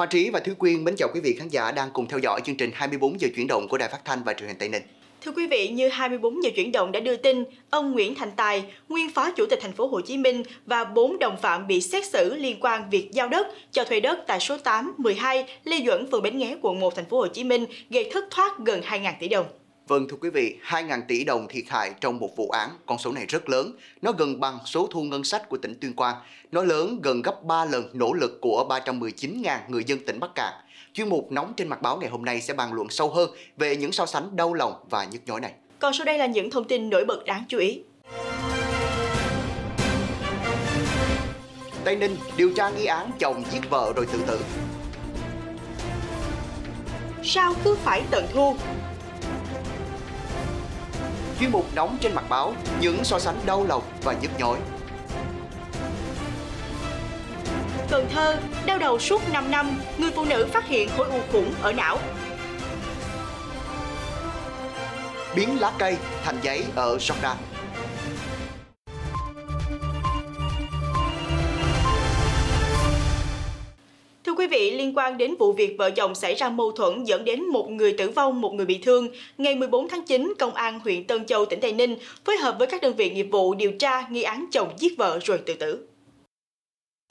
Hoa Trí và Thúy Quyên mến chào quý vị khán giả đang cùng theo dõi chương trình 24 giờ chuyển động của Đài Phát thanh và Truyền hình Tây Ninh. Thưa quý vị, như 24 giờ chuyển động đã đưa tin, ông Nguyễn Thành Tài, nguyên phó chủ tịch thành phố Hồ Chí Minh và bốn đồng phạm bị xét xử liên quan việc giao đất cho thuê đất tại số 8, 12 Lê Duẩn, phường Bến Nghé, quận 1 thành phố Hồ Chí Minh gây thất thoát gần 2.000 tỷ đồng. Vâng thưa quý vị, 2.000 tỷ đồng thiệt hại trong một vụ án, con số này rất lớn. Nó gần bằng số thu ngân sách của tỉnh Tuyên Quang. Nó lớn gần gấp 3 lần nỗ lực của 319.000 người dân tỉnh Bắc Cạn. Chuyên mục nóng trên mặt báo ngày hôm nay sẽ bàn luận sâu hơn về những so sánh đau lòng và nhức nhối này. Còn sau đây là những thông tin nổi bật đáng chú ý. Tây Ninh điều tra nghi án chồng giết vợ rồi tự tử. Sao cứ phải tận thu? Chuyên mục nóng trên mặt báo, những so sánh đau lòng và nhức nhối. Cần Thơ, đau đầu suốt 5 năm, người phụ nữ phát hiện khối u khủng ở não. Biến lá cây thành giấy ở Jordan. Vị, liên quan đến vụ việc vợ chồng xảy ra mâu thuẫn dẫn đến một người tử vong, một người bị thương, ngày 14 tháng 9, Công an huyện Tân Châu, tỉnh Tây Ninh phối hợp với các đơn vị nghiệp vụ điều tra nghi án chồng giết vợ rồi tự tử.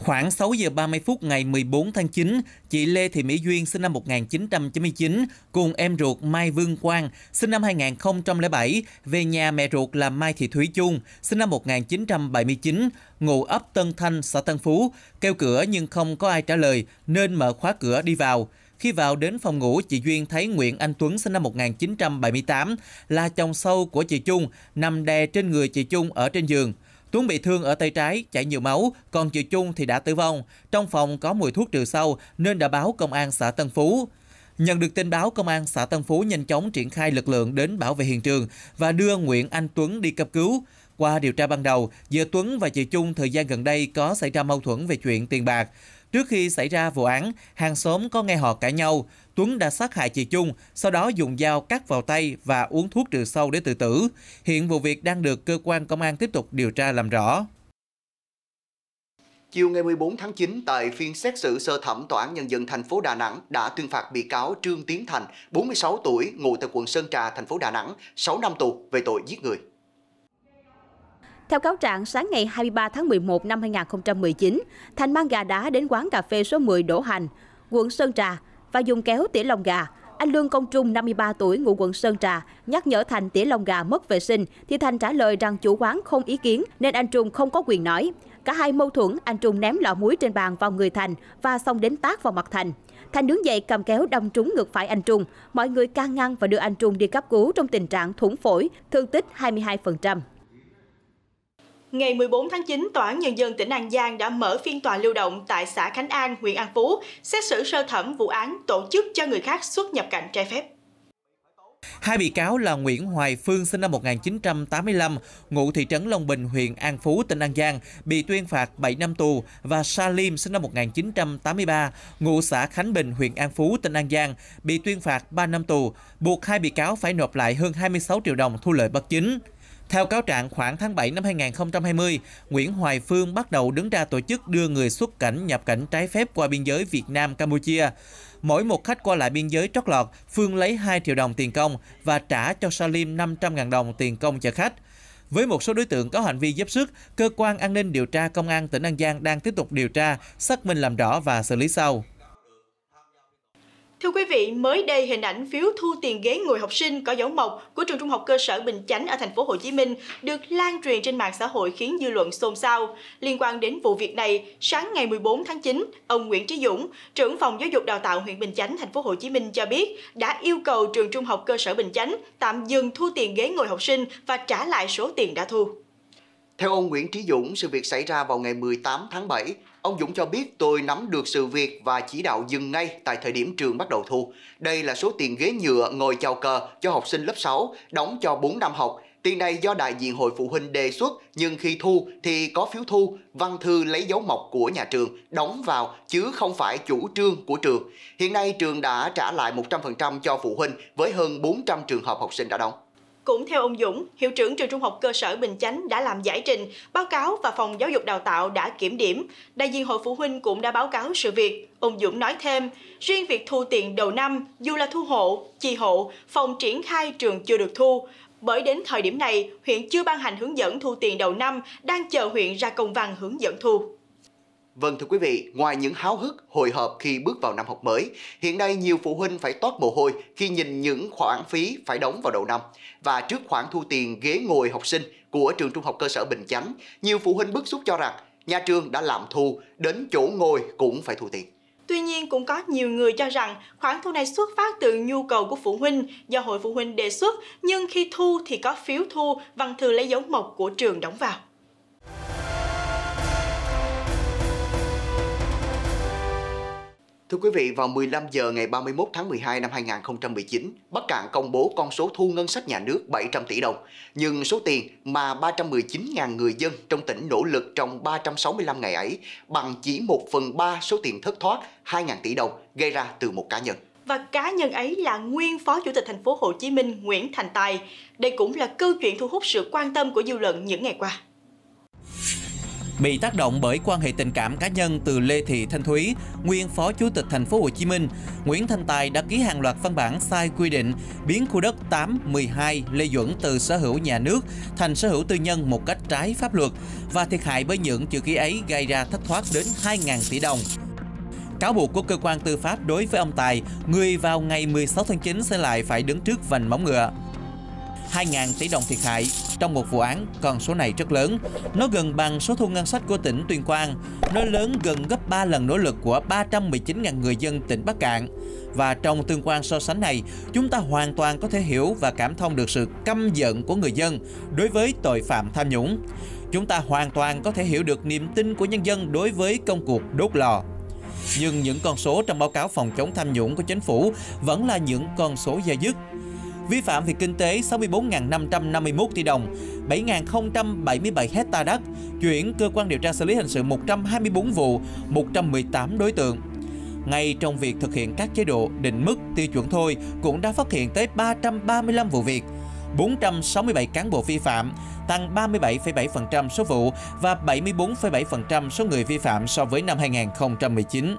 Khoảng 6 giờ 30 phút ngày 14 tháng 9, chị Lê Thị Mỹ Duyên sinh năm 1999 cùng em ruột Mai Vương Quang sinh năm 2007 về nhà mẹ ruột là Mai Thị Thúy Chung sinh năm 1979 ngụ ấp Tân Thanh, xã Tân Phú, kêu cửa nhưng không có ai trả lời nên mở khóa cửa đi vào. Khi vào đến phòng ngủ, chị Duyên thấy Nguyễn Anh Tuấn sinh năm 1978 là chồng sâu của chị Chung nằm đè trên người chị Chung ở trên giường. Tuấn bị thương ở tay trái, chảy nhiều máu, còn chị Chung thì đã tử vong. Trong phòng có mùi thuốc trừ sâu nên đã báo công an xã Tân Phú. Nhận được tin báo, công an xã Tân Phú nhanh chóng triển khai lực lượng đến bảo vệ hiện trường và đưa Nguyễn Anh Tuấn đi cấp cứu. Qua điều tra ban đầu, giữa Tuấn và chị Chung thời gian gần đây có xảy ra mâu thuẫn về chuyện tiền bạc. Trước khi xảy ra vụ án, hàng xóm có nghe họ cãi nhau. Tuấn đã sát hại chị Chung, sau đó dùng dao cắt vào tay và uống thuốc trừ sâu để tự tử. Hiện vụ việc đang được cơ quan công an tiếp tục điều tra làm rõ. Chiều ngày 14 tháng 9, tại phiên xét xử sơ thẩm Tòa án Nhân dân thành phố Đà Nẵng đã tuyên phạt bị cáo Trương Tiến Thành, 46 tuổi, ngụ tại quận Sơn Trà, thành phố Đà Nẵng, 6 năm tù về tội giết người. Theo cáo trạng, sáng ngày 23 tháng 11 năm 2019, Thành mang gà đá đến quán cà phê số 10 Đỗ Hành, quận Sơn Trà và dùng kéo tỉa lông gà. Anh Lương Công Trung, 53 tuổi, ngụ quận Sơn Trà, nhắc nhở Thành tỉa lông gà mất vệ sinh, thì Thành trả lời rằng chủ quán không ý kiến nên anh Trung không có quyền nói. Cả hai mâu thuẫn, anh Trung ném lọ muối trên bàn vào người Thành và xong đến tác vào mặt Thành. Thành đứng dậy cầm kéo đâm trúng ngực phải anh Trung. Mọi người can ngăn và đưa anh Trung đi cấp cứu trong tình trạng thủng phổi, thương tích 22%. Ngày 14 tháng 9, Tòa án Nhân dân tỉnh An Giang đã mở phiên tòa lưu động tại xã Khánh An, huyện An Phú, xét xử sơ thẩm vụ án tổ chức cho người khác xuất nhập cảnh trái phép. Hai bị cáo là Nguyễn Hoài Phương sinh năm 1985, ngụ thị trấn Long Bình, huyện An Phú, tỉnh An Giang, bị tuyên phạt 7 năm tù và Salim sinh năm 1983, ngụ xã Khánh Bình, huyện An Phú, tỉnh An Giang, bị tuyên phạt 3 năm tù, buộc hai bị cáo phải nộp lại hơn 26 triệu đồng thu lợi bất chính. Theo cáo trạng, khoảng tháng 7 năm 2020, Nguyễn Hoài Phương bắt đầu đứng ra tổ chức đưa người xuất cảnh nhập cảnh trái phép qua biên giới Việt Nam-Campuchia. Mỗi một khách qua lại biên giới trót lọt, Phương lấy 2 triệu đồng tiền công và trả cho Salim 500.000 đồng tiền công cho khách. Với một số đối tượng có hành vi giúp sức, cơ quan an ninh điều tra công an tỉnh An Giang đang tiếp tục điều tra, xác minh làm rõ và xử lý sau. Thưa quý vị, mới đây hình ảnh phiếu thu tiền ghế ngồi học sinh có dấu mộc của trường trung học cơ sở Bình Chánh ở thành phố Hồ Chí Minh được lan truyền trên mạng xã hội khiến dư luận xôn xao. Liên quan đến vụ việc này, sáng ngày 14 tháng 9, ông Nguyễn Trí Dũng, trưởng phòng giáo dục đào tạo huyện Bình Chánh thành phố Hồ Chí Minh cho biết đã yêu cầu trường trung học cơ sở Bình Chánh tạm dừng thu tiền ghế ngồi học sinh và trả lại số tiền đã thu. Theo ông Nguyễn Trí Dũng, sự việc xảy ra vào ngày 18 tháng 7 Ông Dũng cho biết tôi nắm được sự việc và chỉ đạo dừng ngay tại thời điểm trường bắt đầu thu. Đây là số tiền ghế nhựa ngồi chào cờ cho học sinh lớp 6, đóng cho 4 năm học. Tiền này do đại diện hội phụ huynh đề xuất, nhưng khi thu thì có phiếu thu, văn thư lấy dấu mộc của nhà trường, đóng vào chứ không phải chủ trương của trường. Hiện nay trường đã trả lại 100% cho phụ huynh với hơn 400 trường hợp học sinh đã đóng. Cũng theo ông Dũng, hiệu trưởng trường trung học cơ sở Bình Chánh đã làm giải trình, báo cáo và phòng giáo dục đào tạo đã kiểm điểm. Đại diện hội phụ huynh cũng đã báo cáo sự việc. Ông Dũng nói thêm, riêng việc thu tiền đầu năm, dù là thu hộ, chi hộ, phòng triển khai trường chưa được thu. Bởi đến thời điểm này, huyện chưa ban hành hướng dẫn thu tiền đầu năm, đang chờ huyện ra công văn hướng dẫn thu. Vâng thưa quý vị, ngoài những háo hức, hồi hộp khi bước vào năm học mới, hiện nay nhiều phụ huynh phải toát mồ hôi khi nhìn những khoản phí phải đóng vào đầu năm. Và trước khoản thu tiền ghế ngồi học sinh của trường trung học cơ sở Bình Chánh, nhiều phụ huynh bức xúc cho rằng nhà trường đã làm thu, đến chỗ ngồi cũng phải thu tiền. Tuy nhiên cũng có nhiều người cho rằng khoản thu này xuất phát từ nhu cầu của phụ huynh do hội phụ huynh đề xuất, nhưng khi thu thì có phiếu thu văn thư lấy dấu mộc của trường đóng vào. Thưa quý vị, vào 15 giờ ngày 31 tháng 12 năm 2019, Bắc Cạn công bố con số thu ngân sách nhà nước 700 tỷ đồng. Nhưng số tiền mà 319.000 người dân trong tỉnh nỗ lực trong 365 ngày ấy bằng chỉ 1 phần 3 số tiền thất thoát 2.000 tỷ đồng gây ra từ một cá nhân. Và cá nhân ấy là nguyên Phó Chủ tịch thành phố Hồ Chí Minh Nguyễn Thành Tài. Đây cũng là câu chuyện thu hút sự quan tâm của dư luận những ngày qua. Bị tác động bởi quan hệ tình cảm cá nhân từ Lê Thị Thanh Thúy, nguyên Phó Chủ tịch thành phố Hồ Chí Minh, Nguyễn Thanh Tài đã ký hàng loạt văn bản sai quy định biến khu đất 812 Lê Duẩn từ sở hữu nhà nước thành sở hữu tư nhân một cách trái pháp luật và thiệt hại bởi những chữ ký ấy gây ra thất thoát đến 2.000 tỷ đồng. Cáo buộc của cơ quan tư pháp đối với ông Tài, người vào ngày 16 tháng 9 sẽ lại phải đứng trước vành móng ngựa. 2.000 tỷ đồng thiệt hại trong một vụ án, còn số này rất lớn. Nó gần bằng số thu ngân sách của tỉnh Tuyên Quang. Nó lớn gần gấp 3 lần nỗ lực của 319.000 người dân tỉnh Bắc Cạn. Và trong tương quan so sánh này, chúng ta hoàn toàn có thể hiểu và cảm thông được sự căm giận của người dân đối với tội phạm tham nhũng. Chúng ta hoàn toàn có thể hiểu được niềm tin của nhân dân đối với công cuộc đốt lò. Nhưng những con số trong báo cáo phòng chống tham nhũng của chính phủ vẫn là những con số dây dứt vi phạm về kinh tế 64.551 tỷ đồng, 7.077 hecta đất, chuyển cơ quan điều tra xử lý hình sự 124 vụ, 118 đối tượng. Ngay trong việc thực hiện các chế độ định mức tiêu chuẩn thôi cũng đã phát hiện tới 335 vụ việc, 467 cán bộ vi phạm, tăng 37,7% số vụ và 74,7% số người vi phạm so với năm 2019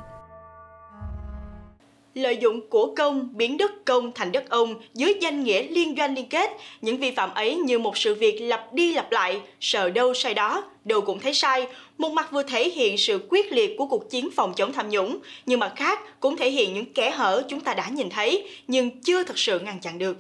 lợi dụng của công biến đất công thành đất ông dưới danh nghĩa liên doanh liên kết. Những vi phạm ấy như một sự việc lặp đi lặp lại, sợ đâu sai đó, đâu cũng thấy sai. Một mặt vừa thể hiện sự quyết liệt của cuộc chiến phòng chống tham nhũng, nhưng mặt khác cũng thể hiện những kẽ hở chúng ta đã nhìn thấy nhưng chưa thật sự ngăn chặn được.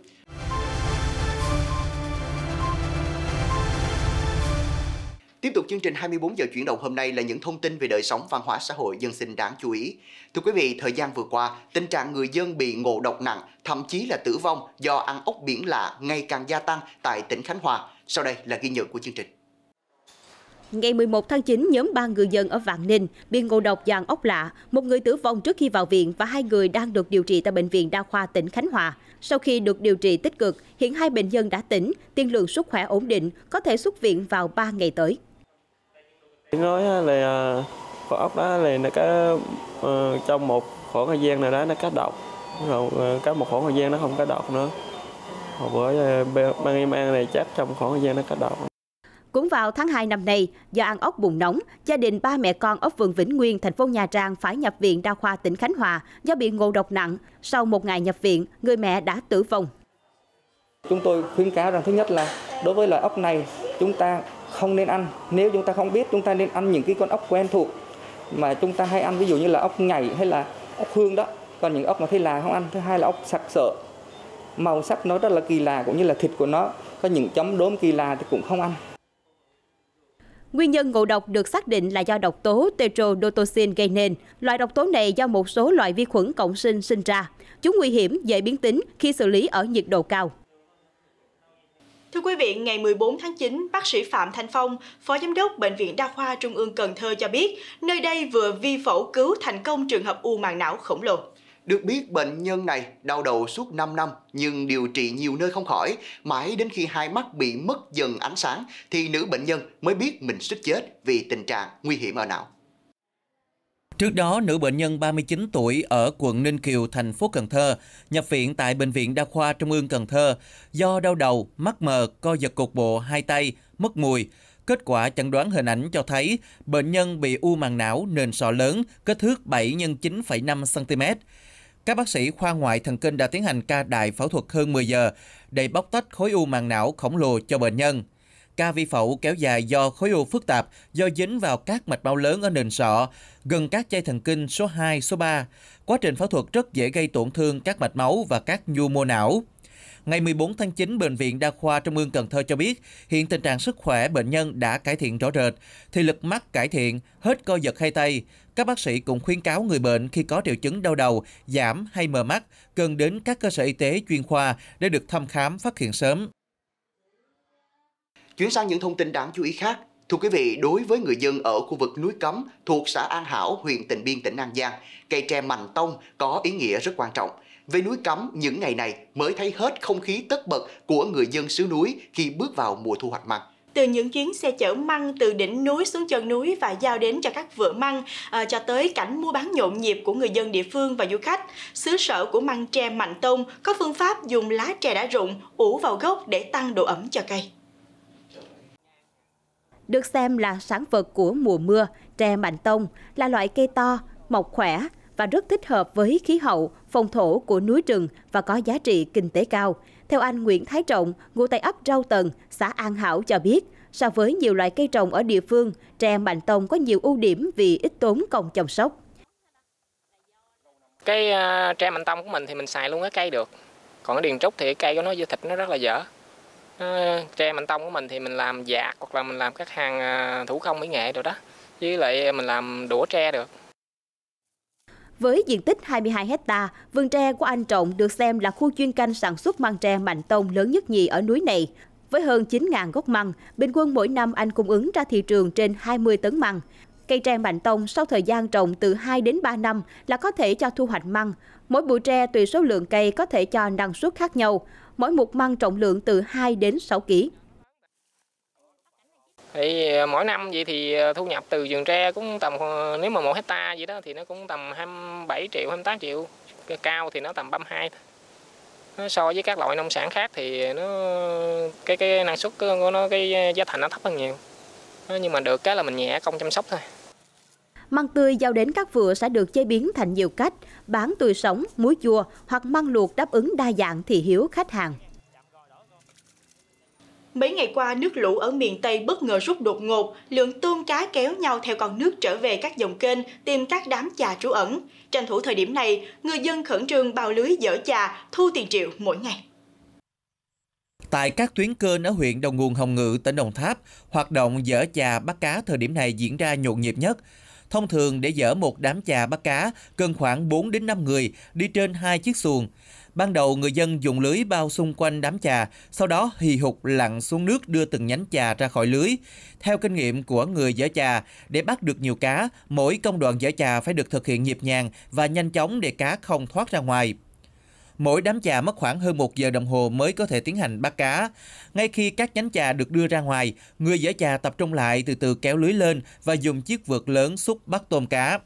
Tiếp tục chương trình 24 giờ chuyển động hôm nay là những thông tin về đời sống văn hóa xã hội dân sinh đáng chú ý. Thưa quý vị, thời gian vừa qua, tình trạng người dân bị ngộ độc nặng, thậm chí là tử vong do ăn ốc biển lạ ngày càng gia tăng tại tỉnh Khánh Hòa. Sau đây là ghi nhận của chương trình. Ngày 11 tháng 9, nhóm 3 người dân ở Vạn Ninh bị ngộ độc do ăn ốc lạ. Một người tử vong trước khi vào viện và hai người đang được điều trị tại Bệnh viện Đa khoa tỉnh Khánh Hòa. Sau khi được điều trị tích cực, hiện hai bệnh nhân đã tỉnh, tiên lượng sức khỏe ổn định, có thể xuất viện vào 3 ngày tới. Nói là con ốc đó là nó có uh, trong một khoảng thời gian nào đó nó có độc rồi uh, có một khoảng thời gian nó không có độc nữa hồi bữa uh, ban em ăn này chắc trong khoảng thời gian nó có độc cũng vào tháng 2 năm nay, do ăn ốc bụng nóng, gia đình ba mẹ con ốc vườn Vĩnh Nguyên, thành phố Nha Trang phải nhập viện đa khoa tỉnh Khánh Hòa do bị ngộ độc nặng. Sau một ngày nhập viện, người mẹ đã tử vong. Chúng tôi khuyến cáo rằng thứ nhất là đối với loại ốc này, chúng ta không nên ăn. Nếu chúng ta không biết, chúng ta nên ăn những cái con ốc quen thuộc mà chúng ta hay ăn ví dụ như là ốc nhảy hay là ốc hương đó. Còn những ốc mà thấy là không ăn. Thứ hai là ốc sặc sỡ. Màu sắc nó rất là kỳ lạ cũng như là thịt của nó có những chấm đốm kỳ lạ thì cũng không ăn. Nguyên nhân ngộ độc được xác định là do độc tố tetrodotoxin gây nên. Loại độc tố này do một số loại vi khuẩn cộng sinh sinh ra. Chúng nguy hiểm, dễ biến tính khi xử lý ở nhiệt độ cao. Thưa quý vị, ngày 14 tháng 9, bác sĩ Phạm Thanh Phong, Phó Giám đốc Bệnh viện Đa khoa Trung ương Cần Thơ cho biết, nơi đây vừa vi phẫu cứu thành công trường hợp u màng não khổng lồ. Được biết bệnh nhân này đau đầu suốt 5 năm nhưng điều trị nhiều nơi không khỏi. Mãi đến khi hai mắt bị mất dần ánh sáng thì nữ bệnh nhân mới biết mình suýt chết vì tình trạng nguy hiểm ở não. Trước đó, nữ bệnh nhân 39 tuổi ở quận Ninh Kiều, thành phố Cần Thơ, nhập viện tại Bệnh viện Đa khoa Trung ương Cần Thơ do đau đầu, mắt mờ, co giật cục bộ hai tay, mất mùi. Kết quả chẩn đoán hình ảnh cho thấy bệnh nhân bị u màng não nền sọ lớn, kích thước 7 x 9,5 cm. Các bác sĩ khoa ngoại thần kinh đã tiến hành ca đại phẫu thuật hơn 10 giờ để bóc tách khối u màng não khổng lồ cho bệnh nhân. Ca vi phẫu kéo dài do khối u phức tạp do dính vào các mạch máu lớn ở nền sọ, gần các dây thần kinh số 2, số 3. Quá trình phẫu thuật rất dễ gây tổn thương các mạch máu và các nhu mô não. Ngày 14 tháng 9, Bệnh viện Đa khoa Trung ương Cần Thơ cho biết hiện tình trạng sức khỏe bệnh nhân đã cải thiện rõ rệt, thì lực mắt cải thiện, hết co giật hai tay. Các bác sĩ cũng khuyến cáo người bệnh khi có triệu chứng đau đầu, giảm hay mờ mắt cần đến các cơ sở y tế chuyên khoa để được thăm khám phát hiện sớm. Chuyển sang những thông tin đáng chú ý khác. Thưa quý vị, đối với người dân ở khu vực núi Cấm thuộc xã An Hảo, huyện Tịnh Biên, tỉnh An Giang, cây tre mành tông có ý nghĩa rất quan trọng. Về núi Cấm, những ngày này mới thấy hết không khí tất bật của người dân xứ núi khi bước vào mùa thu hoạch măng từ những chuyến xe chở măng từ đỉnh núi xuống chân núi và giao đến cho các vựa măng à, cho tới cảnh mua bán nhộn nhịp của người dân địa phương và du khách xứ sở của măng tre mạnh tông có phương pháp dùng lá tre đã rụng ủ vào gốc để tăng độ ẩm cho cây được xem là sản vật của mùa mưa, tre mạnh tông là loại cây to, mọc khỏe và rất thích hợp với khí hậu, phong thổ của núi rừng và có giá trị kinh tế cao. Theo anh Nguyễn Thái Trọng, ngụ tại ấp Rau Tần, xã An Hảo cho biết, so với nhiều loại cây trồng ở địa phương, tre mạnh tông có nhiều ưu điểm vì ít tốn công chăm sóc. Cái uh, à, tre mạnh tông của mình thì mình xài luôn cái cây được. Còn cái điền trúc thì cái cây của nó dưa thịt nó rất là dở. Ờ, tre mạnh tông của mình thì mình làm dạt hoặc là mình làm các hàng ờ, thủ công mỹ nghệ rồi đó với lại mình làm đũa tre được với diện tích 22 hecta, vườn tre của anh Trọng được xem là khu chuyên canh sản xuất măng tre mạnh tông lớn nhất nhì ở núi này. Với hơn 9.000 gốc măng, bình quân mỗi năm anh cung ứng ra thị trường trên 20 tấn măng. Cây tre mạnh tông sau thời gian trồng từ 2 đến 3 năm là có thể cho thu hoạch măng. Mỗi bụi tre tùy số lượng cây có thể cho năng suất khác nhau mỗi một măng trọng lượng từ 2 đến 6 kg. Thì ờ, mỗi năm vậy thì ờ, thu nhập từ vườn tre cũng tầm nếu mà một hecta vậy đó thì nó cũng tầm 27 triệu 28 triệu. Cao thì nó tầm 32 nó so với các loại nông sản khác thì nó, cái cái năng suất của nó, cái ờ, giá thành nó thấp hơn nhiều. Nhưng mà được cái là mình nhẹ công chăm sóc thôi. Măng tươi giao đến các vựa sẽ được chế biến thành nhiều cách, bán tươi sống, muối chua hoặc măng luộc đáp ứng đa dạng thị hiếu khách hàng. Mấy ngày qua, nước lũ ở miền Tây bất ngờ rút đột ngột, lượng tôm cá kéo nhau theo con nước trở về các dòng kênh tìm các đám chà trú ẩn. Tranh thủ thời điểm này, người dân khẩn trương bao lưới dở chà, thu tiền triệu mỗi ngày. Tại các tuyến kênh ở huyện Đồng Nguồn Hồng Ngự, tỉnh Đồng Tháp, hoạt động dở chà bắt cá thời điểm này diễn ra nhộn nhịp nhất. Thông thường để dỡ một đám chà bắt cá cần khoảng 4 đến 5 người đi trên hai chiếc xuồng. Ban đầu người dân dùng lưới bao xung quanh đám chà, sau đó hì hục lặn xuống nước đưa từng nhánh chà ra khỏi lưới. Theo kinh nghiệm của người dỡ chà, để bắt được nhiều cá, mỗi công đoạn dỡ chà phải được thực hiện nhịp nhàng và nhanh chóng để cá không thoát ra ngoài. Mỗi đám chà mất khoảng hơn một giờ đồng hồ mới có thể tiến hành bắt cá. Ngay khi các nhánh chà được đưa ra ngoài, người dở chà tập trung lại từ từ kéo lưới lên và dùng chiếc vượt lớn xúc bắt tôm cá.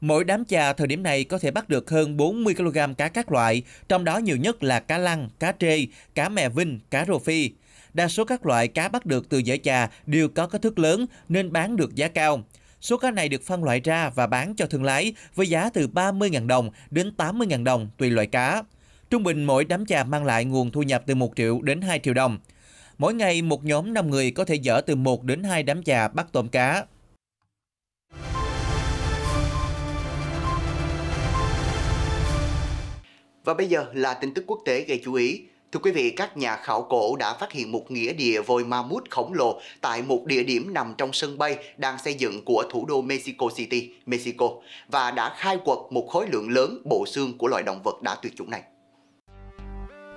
Mỗi đám chà thời điểm này có thể bắt được hơn 40 kg cá các loại, trong đó nhiều nhất là cá lăng, cá trê, cá mè vinh, cá rô phi. Đa số các loại cá bắt được từ dở chà đều có kích thước lớn nên bán được giá cao. Số cá này được phân loại ra và bán cho thương lái với giá từ 30.000 đồng đến 80.000 đồng tùy loại cá. Trung bình mỗi đám chà mang lại nguồn thu nhập từ 1 triệu đến 2 triệu đồng. Mỗi ngày, một nhóm 5 người có thể dỡ từ 1 đến 2 đám chà bắt tôm cá. Và bây giờ là tin tức quốc tế gây chú ý. Thưa quý vị, các nhà khảo cổ đã phát hiện một nghĩa địa voi mút khổng lồ tại một địa điểm nằm trong sân bay đang xây dựng của thủ đô Mexico City, Mexico và đã khai quật một khối lượng lớn bộ xương của loài động vật đã tuyệt chủng này.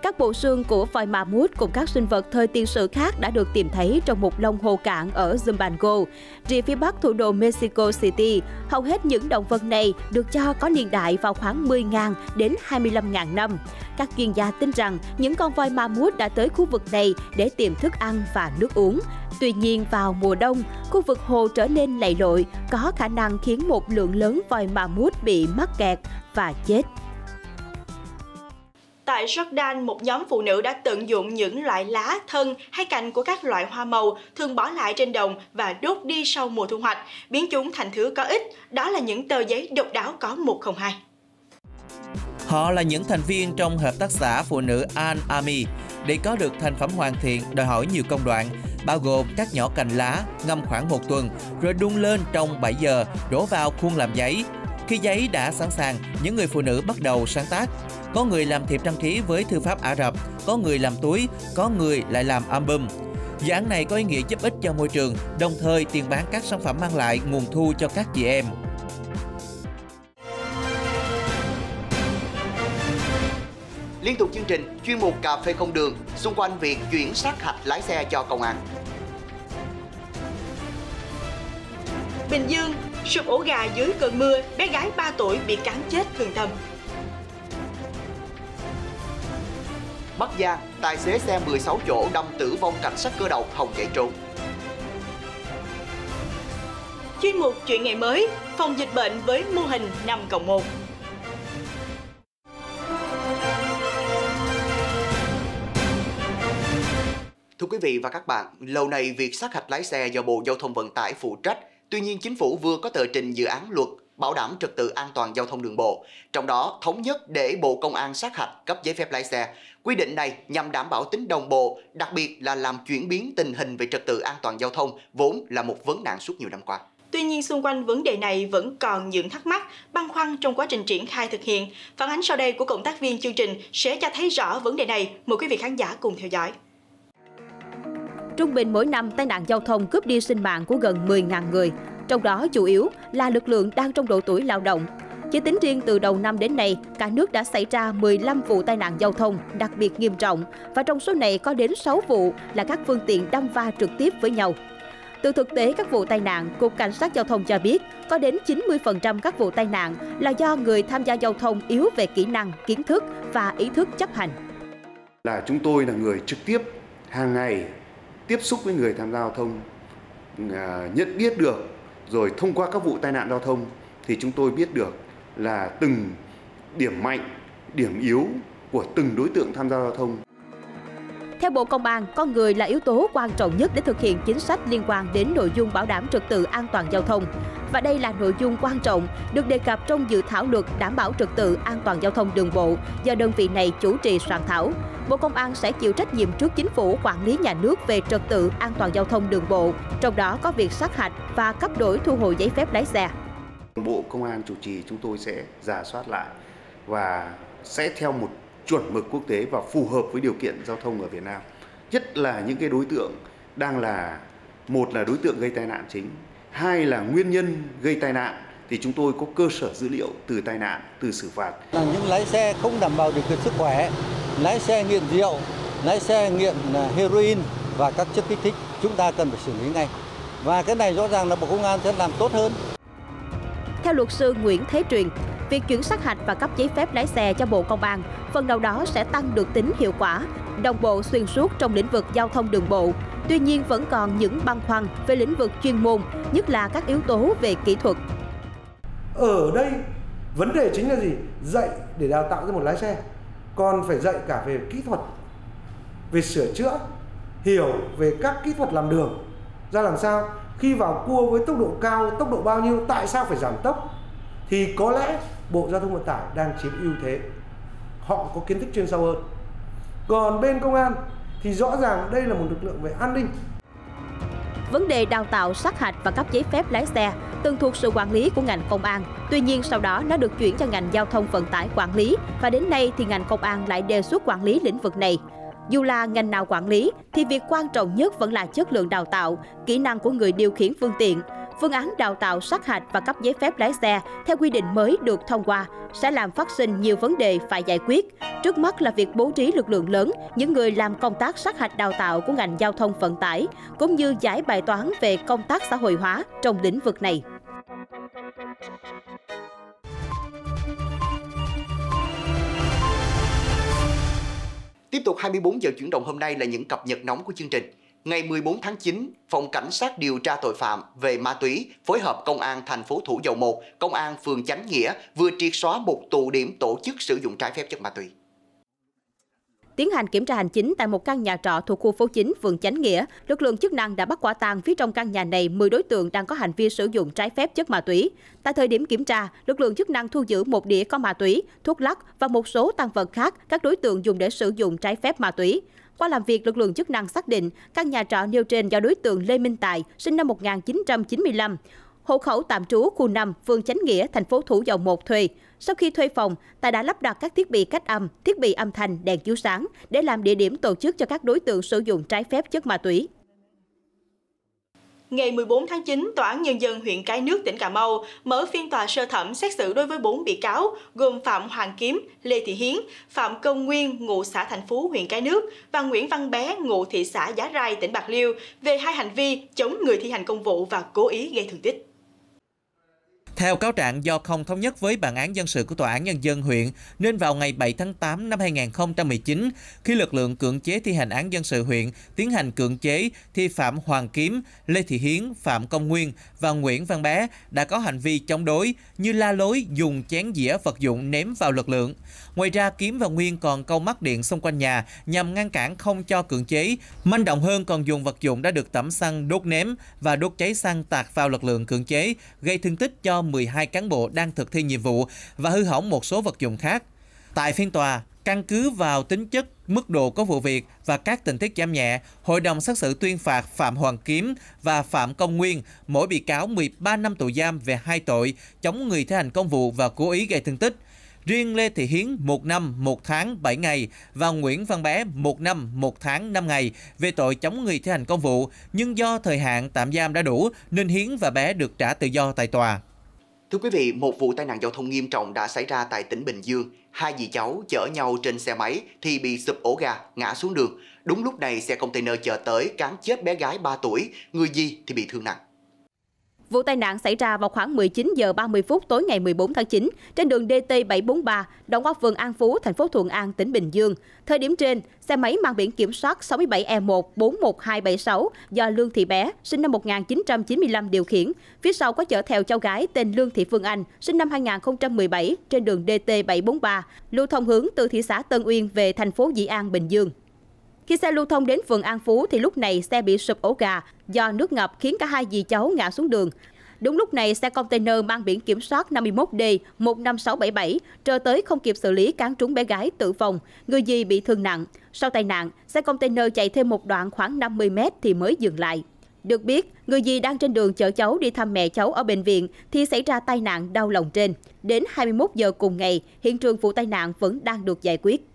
Các bộ xương của voi mammoth cùng các sinh vật thời tiền sử khác đã được tìm thấy trong một lông hồ cạn ở Zumbango, rìa phía bắc thủ đô Mexico City. Hầu hết những động vật này được cho có niên đại vào khoảng 10.000 đến 25.000 năm. Các chuyên gia tin rằng những con voi mammoth đã tới khu vực này để tìm thức ăn và nước uống. Tuy nhiên vào mùa đông, khu vực hồ trở nên lầy lội, có khả năng khiến một lượng lớn voi mammoth bị mắc kẹt và chết. Tại Jordan, một nhóm phụ nữ đã tận dụng những loại lá, thân hay cành của các loại hoa màu thường bỏ lại trên đồng và đốt đi sau mùa thu hoạch, biến chúng thành thứ có ích. Đó là những tờ giấy độc đáo có 102. Họ là những thành viên trong hợp tác xã phụ nữ An Army. Để có được thành phẩm hoàn thiện đòi hỏi nhiều công đoạn, bao gồm cắt nhỏ cành lá, ngâm khoảng một tuần, rồi đun lên trong 7 giờ, đổ vào khuôn làm giấy. Khi giấy đã sẵn sàng, những người phụ nữ bắt đầu sáng tác. Có người làm thiệp trang trí với thư pháp Ả Rập, có người làm túi, có người lại làm album. Dự án này có ý nghĩa giúp ích cho môi trường, đồng thời tiền bán các sản phẩm mang lại nguồn thu cho các chị em. Liên tục chương trình chuyên mục cà phê không đường xung quanh việc chuyển sát hạch lái xe cho công an. Bình Dương, sụp ổ gà dưới cơn mưa, bé gái 3 tuổi bị cán chết thương tâm. Bắc Giang, tài xế xe 16 chỗ đâm tử vong cảnh sát cơ động hòng chạy trốn. Chuyên mục chuyện ngày mới, phòng dịch bệnh với mô hình 5 cộng 1. Thưa quý vị và các bạn, lâu nay việc sát hạch lái xe do Bộ Giao thông Vận tải phụ trách. Tuy nhiên, chính phủ vừa có tờ trình dự án luật bảo đảm trật tự an toàn giao thông đường bộ, trong đó thống nhất để Bộ Công an sát hạch cấp giấy phép lái xe. Quy định này nhằm đảm bảo tính đồng bộ, đặc biệt là làm chuyển biến tình hình về trật tự an toàn giao thông vốn là một vấn nạn suốt nhiều năm qua. Tuy nhiên xung quanh vấn đề này vẫn còn những thắc mắc, băn khoăn trong quá trình triển khai thực hiện. Phản ánh sau đây của cộng tác viên chương trình sẽ cho thấy rõ vấn đề này. Mời quý vị khán giả cùng theo dõi. Trung bình mỗi năm tai nạn giao thông cướp đi sinh mạng của gần 10.000 người, trong đó chủ yếu là lực lượng đang trong độ tuổi lao động. Chỉ tính riêng từ đầu năm đến nay, cả nước đã xảy ra 15 vụ tai nạn giao thông đặc biệt nghiêm trọng và trong số này có đến 6 vụ là các phương tiện đâm va trực tiếp với nhau. Từ thực tế các vụ tai nạn, Cục Cảnh sát Giao thông cho biết có đến 90% các vụ tai nạn là do người tham gia giao thông yếu về kỹ năng, kiến thức và ý thức chấp hành. Là chúng tôi là người trực tiếp hàng ngày tiếp xúc với người tham gia giao thông, à, nhận biết được rồi thông qua các vụ tai nạn giao thông thì chúng tôi biết được là từng điểm mạnh, điểm yếu của từng đối tượng tham gia giao thông. Theo Bộ Công an, con người là yếu tố quan trọng nhất để thực hiện chính sách liên quan đến nội dung bảo đảm trật tự an toàn giao thông. Và đây là nội dung quan trọng được đề cập trong dự thảo luật đảm bảo trật tự an toàn giao thông đường bộ do đơn vị này chủ trì soạn thảo. Bộ Công an sẽ chịu trách nhiệm trước chính phủ quản lý nhà nước về trật tự an toàn giao thông đường bộ, trong đó có việc sát hạch và cấp đổi thu hồi giấy phép lái xe. Bộ Công an chủ trì chúng tôi sẽ giả soát lại và sẽ theo một chuẩn mực quốc tế và phù hợp với điều kiện giao thông ở Việt Nam. Nhất là những cái đối tượng đang là một là đối tượng gây tai nạn chính, hai là nguyên nhân gây tai nạn thì chúng tôi có cơ sở dữ liệu từ tai nạn, từ xử phạt. Là những lái xe không đảm bảo điều kiện sức khỏe, lái xe nghiện rượu, lái xe nghiện à, heroin và các chất kích thích, chúng ta cần phải xử lý ngay. Và cái này rõ ràng là Bộ Công an sẽ làm tốt hơn. Theo luật sư Nguyễn Thế Truyền, việc chuyển sát hạch và cấp giấy phép lái xe cho Bộ Công an phần nào đó sẽ tăng được tính hiệu quả, đồng bộ xuyên suốt trong lĩnh vực giao thông đường bộ. Tuy nhiên vẫn còn những băn khoăn về lĩnh vực chuyên môn, nhất là các yếu tố về kỹ thuật. Ở đây vấn đề chính là gì? Dạy để đào tạo ra một lái xe, còn phải dạy cả về kỹ thuật, về sửa chữa, hiểu về các kỹ thuật làm đường. Ra làm sao? Khi vào cua với tốc độ cao tốc độ bao nhiêu tại sao phải giảm tốc? Thì có lẽ bộ giao thông vận tải đang chiếm ưu thế. Họ có kiến thức chuyên sâu hơn. Còn bên công an thì rõ ràng đây là một lực lượng về an ninh. Vấn đề đào tạo sát hạch và cấp giấy phép lái xe từng thuộc sự quản lý của ngành công an. Tuy nhiên sau đó nó được chuyển cho ngành giao thông vận tải quản lý và đến nay thì ngành công an lại đề xuất quản lý lĩnh vực này. Dù là ngành nào quản lý thì việc quan trọng nhất vẫn là chất lượng đào tạo, kỹ năng của người điều khiển phương tiện phương án đào tạo sát hạch và cấp giấy phép lái xe theo quy định mới được thông qua sẽ làm phát sinh nhiều vấn đề phải giải quyết. Trước mắt là việc bố trí lực lượng lớn, những người làm công tác sát hạch đào tạo của ngành giao thông vận tải, cũng như giải bài toán về công tác xã hội hóa trong lĩnh vực này. Tiếp tục 24 giờ chuyển động hôm nay là những cập nhật nóng của chương trình. Ngày 14 tháng 9, Phòng Cảnh sát điều tra tội phạm về ma túy phối hợp Công an thành phố Thủ Dầu Một, Công an phường Chánh Nghĩa vừa triệt xóa một tụ điểm tổ chức sử dụng trái phép chất ma túy. Tiến hành kiểm tra hành chính tại một căn nhà trọ thuộc khu phố 9, phường Chánh Nghĩa, lực lượng chức năng đã bắt quả tang phía trong căn nhà này 10 đối tượng đang có hành vi sử dụng trái phép chất ma túy. Tại thời điểm kiểm tra, lực lượng chức năng thu giữ một đĩa có ma túy, thuốc lắc và một số tăng vật khác các đối tượng dùng để sử dụng trái phép ma túy. Qua làm việc, lực lượng chức năng xác định căn nhà trọ nêu trên do đối tượng Lê Minh Tài, sinh năm 1995, hộ khẩu tạm trú khu 5, phường Chánh Nghĩa, thành phố Thủ Dầu Một thuê. Sau khi thuê phòng, Tài đã lắp đặt các thiết bị cách âm, thiết bị âm thanh, đèn chiếu sáng để làm địa điểm tổ chức cho các đối tượng sử dụng trái phép chất ma túy. Ngày 14 tháng 9, Tòa án Nhân dân huyện Cái Nước, tỉnh Cà Mau mở phiên tòa sơ thẩm xét xử đối với 4 bị cáo gồm Phạm Hoàng Kiếm, Lê Thị Hiến, Phạm Công Nguyên, ngụ xã Thành Phú, huyện Cái Nước và Nguyễn Văn Bé, ngụ thị xã Giá Rai, tỉnh Bạc Liêu về hai hành vi chống người thi hành công vụ và cố ý gây thương tích. Theo cáo trạng do không thống nhất với bản án dân sự của Tòa án Nhân dân huyện, nên vào ngày 7 tháng 8 năm 2019, khi lực lượng cưỡng chế thi hành án dân sự huyện tiến hành cưỡng chế thì Phạm Hoàng Kiếm, Lê Thị Hiến, Phạm Công Nguyên và Nguyễn Văn Bé đã có hành vi chống đối như la lối dùng chén dĩa vật dụng ném vào lực lượng. Ngoài ra, Kiếm và Nguyên còn câu mắt điện xung quanh nhà nhằm ngăn cản không cho cưỡng chế. Manh động hơn còn dùng vật dụng đã được tẩm xăng đốt ném và đốt cháy xăng tạt vào lực lượng cưỡng chế, gây thương tích cho 12 cán bộ đang thực thi nhiệm vụ và hư hỏng một số vật dụng khác. Tại phiên tòa, căn cứ vào tính chất, mức độ của vụ việc và các tình tiết giảm nhẹ, hội đồng xét xử tuyên phạt Phạm Hoàng Kiếm và Phạm Công Nguyên mỗi bị cáo 13 năm tù giam về hai tội chống người thi hành công vụ và cố ý gây thương tích. Riêng Lê Thị Hiến 1 năm 1 tháng 7 ngày và Nguyễn Văn Bé 1 năm 1 tháng 5 ngày về tội chống người thi hành công vụ, nhưng do thời hạn tạm giam đã đủ nên Hiến và Bé được trả tự do tại tòa. Thưa quý vị, một vụ tai nạn giao thông nghiêm trọng đã xảy ra tại tỉnh Bình Dương. Hai dì cháu chở nhau trên xe máy thì bị sụp ổ gà, ngã xuống đường. Đúng lúc này xe container chở tới cán chết bé gái 3 tuổi, người dì thì bị thương nặng. Vụ tai nạn xảy ra vào khoảng 19 giờ 30 phút tối ngày 14 tháng 9 trên đường DT743, đoạn qua phường An Phú, thành phố Thuận An, tỉnh Bình Dương. Thời điểm trên, xe máy mang biển kiểm soát 67E1 41276 do Lương Thị Bé, sinh năm 1995 điều khiển. Phía sau có chở theo cháu gái tên Lương Thị Phương Anh, sinh năm 2017 trên đường DT743, lưu thông hướng từ thị xã Tân Uyên về thành phố Dĩ An, Bình Dương. Khi xe lưu thông đến phường An Phú thì lúc này xe bị sụp ổ gà do nước ngập khiến cả hai dì cháu ngã xuống đường. Đúng lúc này, xe container mang biển kiểm soát 51D 15677 trở tới không kịp xử lý cán trúng bé gái tử vong, người dì bị thương nặng. Sau tai nạn, xe container chạy thêm một đoạn khoảng 50 mét thì mới dừng lại. Được biết, người dì đang trên đường chở cháu đi thăm mẹ cháu ở bệnh viện thì xảy ra tai nạn đau lòng trên. Đến 21 giờ cùng ngày, hiện trường vụ tai nạn vẫn đang được giải quyết.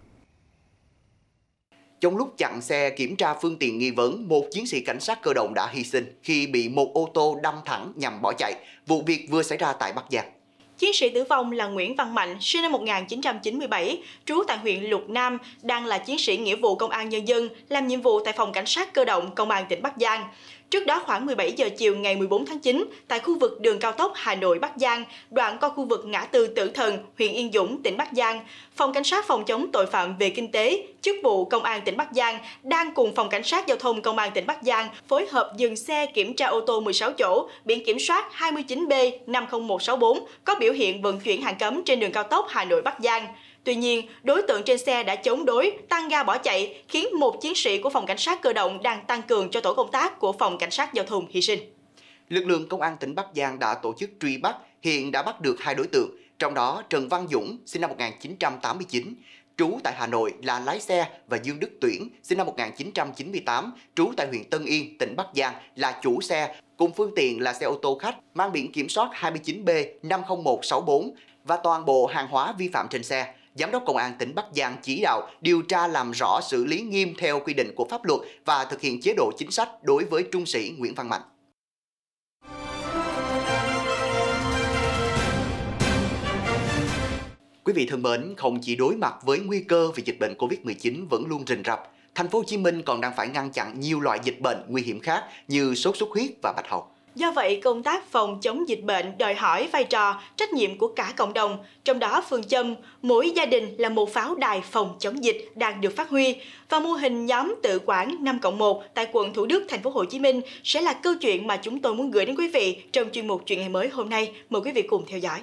Trong lúc chặn xe kiểm tra phương tiện nghi vấn, một chiến sĩ cảnh sát cơ động đã hy sinh khi bị một ô tô đâm thẳng nhằm bỏ chạy. Vụ việc vừa xảy ra tại Bắc Giang. Chiến sĩ tử vong là Nguyễn Văn Mạnh, sinh năm 1997, trú tại huyện Lục Nam, đang là chiến sĩ nghĩa vụ công an nhân dân, làm nhiệm vụ tại phòng cảnh sát cơ động công an tỉnh Bắc Giang. Trước đó khoảng 17 giờ chiều ngày 14 tháng 9, tại khu vực đường cao tốc Hà Nội Bắc Giang, đoạn qua khu vực ngã tư Tử Thần, huyện Yên Dũng, tỉnh Bắc Giang, Phòng Cảnh sát phòng chống tội phạm về kinh tế, chức vụ Công an tỉnh Bắc Giang đang cùng Phòng Cảnh sát giao thông Công an tỉnh Bắc Giang phối hợp dừng xe kiểm tra ô tô 16 chỗ, biển kiểm soát 29B 50164 có biểu hiện vận chuyển hàng cấm trên đường cao tốc Hà Nội Bắc Giang. Tuy nhiên, đối tượng trên xe đã chống đối, tăng ga bỏ chạy, khiến một chiến sĩ của phòng cảnh sát cơ động đang tăng cường cho tổ công tác của phòng cảnh sát giao thông hy sinh. Lực lượng công an tỉnh Bắc Giang đã tổ chức truy bắt, hiện đã bắt được hai đối tượng, trong đó Trần Văn Dũng, sinh năm 1989, trú tại Hà Nội là lái xe và Dương Đức Tuyển, sinh năm 1998, trú tại huyện Tân Yên, tỉnh Bắc Giang là chủ xe, cùng phương tiện là xe ô tô khách mang biển kiểm soát 29B 50164 và toàn bộ hàng hóa vi phạm trên xe. Giám đốc Công an tỉnh Bắc Giang chỉ đạo điều tra làm rõ xử lý nghiêm theo quy định của pháp luật và thực hiện chế độ chính sách đối với trung sĩ Nguyễn Văn Mạnh. Quý vị thân mến, không chỉ đối mặt với nguy cơ vì dịch bệnh Covid-19 vẫn luôn rình rập, thành phố Hồ Chí Minh còn đang phải ngăn chặn nhiều loại dịch bệnh nguy hiểm khác như sốt xuất huyết và bạch hầu. Do vậy, công tác phòng chống dịch bệnh đòi hỏi vai trò, trách nhiệm của cả cộng đồng, trong đó phương châm mỗi gia đình là một pháo đài phòng chống dịch đang được phát huy và mô hình nhóm tự quản 5 cộng 1 tại quận Thủ Đức, thành phố Hồ Chí Minh sẽ là câu chuyện mà chúng tôi muốn gửi đến quý vị trong chuyên mục chuyện ngày mới hôm nay. Mời quý vị cùng theo dõi.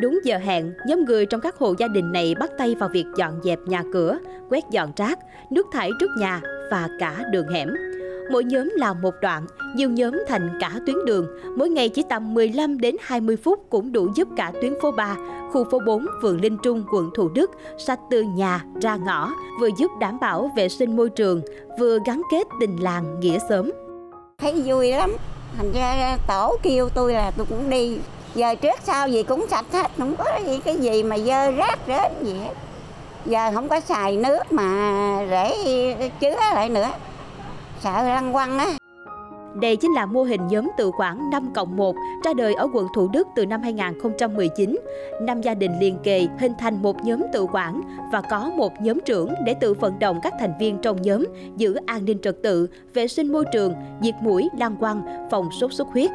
Đúng giờ hẹn, nhóm người trong các hộ gia đình này bắt tay vào việc dọn dẹp nhà cửa, quét dọn rác, nước thải trước nhà và cả đường hẻm. Mỗi nhóm làm một đoạn, nhiều nhóm thành cả tuyến đường, mỗi ngày chỉ tầm 15 đến 20 phút cũng đủ giúp cả tuyến phố 3, khu phố 4, phường Linh Trung, quận Thủ Đức sạch từ nhà ra ngõ, vừa giúp đảm bảo vệ sinh môi trường, vừa gắn kết tình làng nghĩa xóm. Thấy vui lắm, thành ra tổ kêu tôi là tôi cũng đi. Giờ trước sau gì cũng sạch hết không có gì cái gì mà dơ rác rết gì hết. Giờ không có xài nước mà để chứa lại nữa sợ lăng quăng á đây chính là mô hình nhóm tự quản 5 cộng 1 ra đời ở quận Thủ Đức từ năm 2019. Năm gia đình liền kề hình thành một nhóm tự quản và có một nhóm trưởng để tự vận động các thành viên trong nhóm giữ an ninh trật tự, vệ sinh môi trường, diệt mũi, lăng quăng, phòng sốt xuất huyết.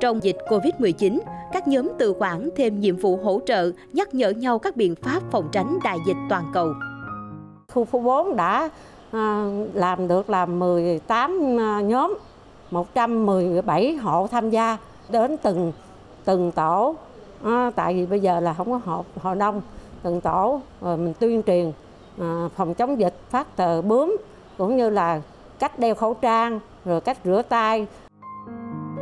Trong dịch Covid-19, các nhóm tự quản thêm nhiệm vụ hỗ trợ, nhắc nhở nhau các biện pháp phòng tránh đại dịch toàn cầu. Khu phố 4 đã Ờ, làm được là 18 ờ, nhóm, 117 hộ tham gia đến từng từng tổ. À, tại vì bây giờ là không có hộ, hộ đông, từng tổ rồi mình tuyên truyền à, phòng chống dịch, phát tờ bướm cũng như là cách đeo khẩu trang, rồi cách rửa tay,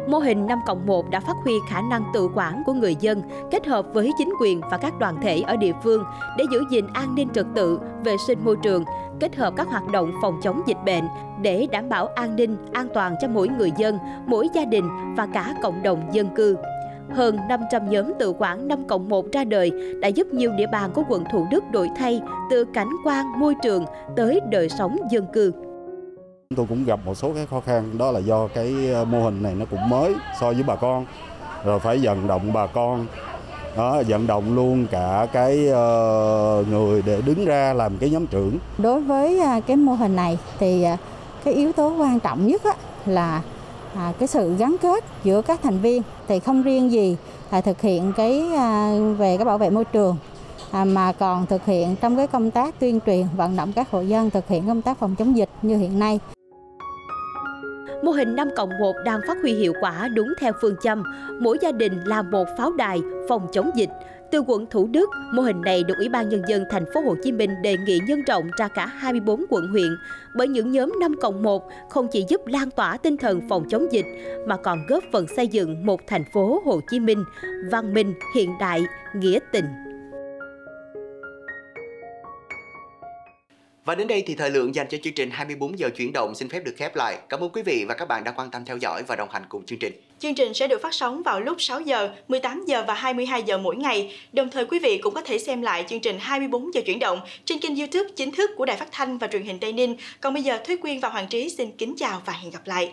Mô hình 5 cộng 1 đã phát huy khả năng tự quản của người dân kết hợp với chính quyền và các đoàn thể ở địa phương để giữ gìn an ninh trật tự, vệ sinh môi trường, kết hợp các hoạt động phòng chống dịch bệnh để đảm bảo an ninh, an toàn cho mỗi người dân, mỗi gia đình và cả cộng đồng dân cư. Hơn 500 nhóm tự quản 5 cộng 1 ra đời đã giúp nhiều địa bàn của quận Thủ Đức đổi thay từ cảnh quan, môi trường tới đời sống dân cư. Tôi cũng gặp một số cái khó khăn đó là do cái ờ, mô hình này nó cũng mới so với bà con. Rồi phải vận động bà con đó vận động luôn cả cái uh, người để đứng ra làm cái nhóm trưởng. Đối với uh, cái mô hình này thì à, cái yếu tố quan trọng nhất á, là à, cái sự gắn kết giữa các thành viên. Thì không riêng gì là thực hiện cái à, về cái bảo vệ môi trường à, mà còn thực hiện trong cái công tác tuyên truyền vận động các hộ dân thực hiện công tác phòng chống dịch như hiện nay mô hình 5 cộng 1 đang phát huy hiệu quả đúng theo phương châm mỗi gia đình là một pháo đài phòng chống dịch. Từ quận Thủ Đức, mô hình này được Ủy ban nhân dân thành phố Hồ Chí Minh đề nghị nhân rộng ra cả 24 quận huyện bởi những nhóm 5 cộng 1 không chỉ giúp lan tỏa tinh thần phòng chống dịch mà còn góp phần xây dựng một thành phố Hồ Chí Minh văn minh, hiện đại, nghĩa tình. Và đến đây thì thời lượng dành cho chương trình 24 giờ chuyển động xin phép được khép lại. Cảm ơn quý vị và các bạn đã quan tâm theo dõi và đồng hành cùng chương trình. Chương trình sẽ được phát sóng vào lúc 6 giờ, 18 giờ và 22 giờ mỗi ngày. Đồng thời quý vị cũng có thể xem lại chương trình 24 giờ chuyển động trên kênh YouTube chính thức của Đài Phát thanh và Truyền hình Tây Ninh. Còn bây giờ Thúy Quyên và Hoàng Trí xin kính chào và hẹn gặp lại.